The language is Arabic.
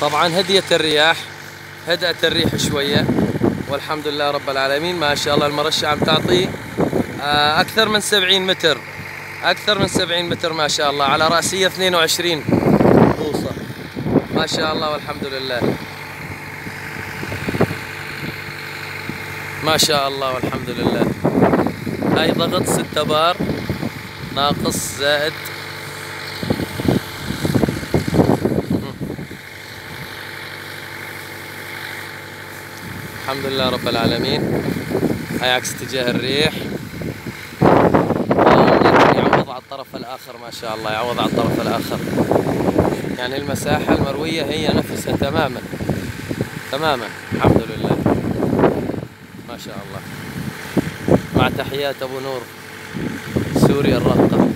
طبعا هديت الرياح هدأت الريح شوية والحمد لله رب العالمين ما شاء الله المرشة عم تعطي آه، أكثر من 70 متر أكثر من 70 متر ما شاء الله على رأسية 22 بوصة. ما شاء الله والحمد لله. ما شاء الله والحمد لله. هاي ضغط 6 بار ناقص زائد الحمد لله رب العالمين. هاي عكس اتجاه الريح. يعوض على الطرف الآخر ما شاء الله يعوض على الطرف الآخر. يعني المساحة المروية هي نفسها تماما. تماما. الحمد لله. ما شاء الله. مع تحيات أبو نور سوريا الرقة.